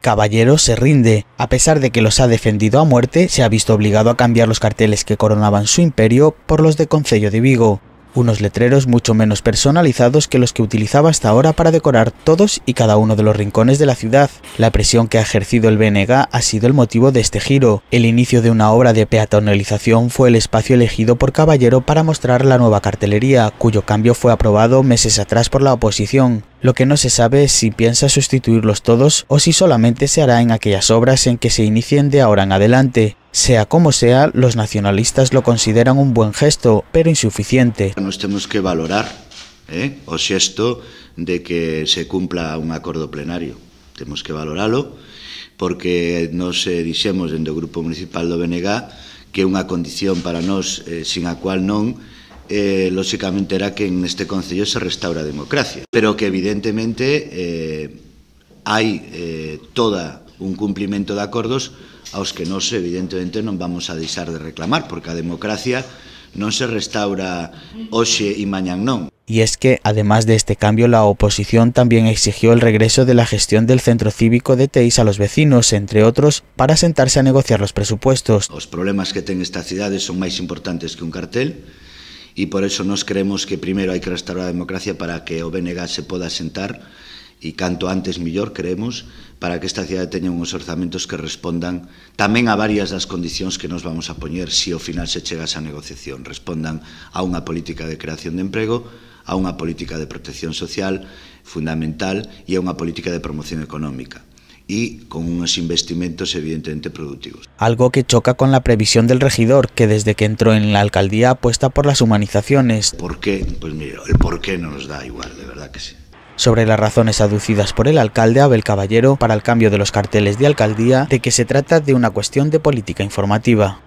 Caballero se rinde. A pesar de que los ha defendido a muerte, se ha visto obligado a cambiar los carteles que coronaban su imperio por los de Concello de Vigo unos letreros mucho menos personalizados que los que utilizaba hasta ahora para decorar todos y cada uno de los rincones de la ciudad. La presión que ha ejercido el BNG ha sido el motivo de este giro. El inicio de una obra de peatonalización fue el espacio elegido por Caballero para mostrar la nueva cartelería, cuyo cambio fue aprobado meses atrás por la oposición. Lo que no se sabe es si piensa sustituirlos todos o si solamente se hará en aquellas obras en que se inicien de ahora en adelante. Sea como sea, los nacionalistas lo consideran un buen gesto, pero insuficiente. Nos tenemos que valorar eh, o xesto de que se cumpla un acordo plenario. Temos que valoralo porque nos eh, dixemos dentro do Grupo Municipal do BNG que unha condición para nós eh, sin a cual non eh, lóxicamente era que en este Concello se restaura a democracia, pero que evidentemente eh, hai eh, toda un cumplimento de acordos aos que nós evidentemente non vamos a deixar de reclamar, porque a democracia non se restaura hoxe e mañan non. Y es que, además de este cambio, la oposición también exigió el regreso de la gestión del centro cívico de Teis a los vecinos, entre otros, para sentarse a negociar los presupuestos. Os problemas que ten esta cidade son máis importantes que un cartel, e por eso nos creemos que primeiro hai que restaurar a democracia para que o BNG se poda sentar e canto antes millor, creemos, para que esta cidade teña uns orzamentos que respondan tamén a varias das condicións que nos vamos a poñer se si ao final se chega a esa negociación. Respondan a unha política de creación de emprego, a unha política de protección social fundamental e a unha política de promoción económica. Y con unos investimentos evidentemente productivos. Algo que choca con la previsión del regidor, que desde que entró en la alcaldía apuesta por las humanizaciones. ¿Por qué? Pues mira, el por qué no nos da igual, de verdad que sí. Sobre las razones aducidas por el alcalde Abel Caballero para el cambio de los carteles de alcaldía, de que se trata de una cuestión de política informativa.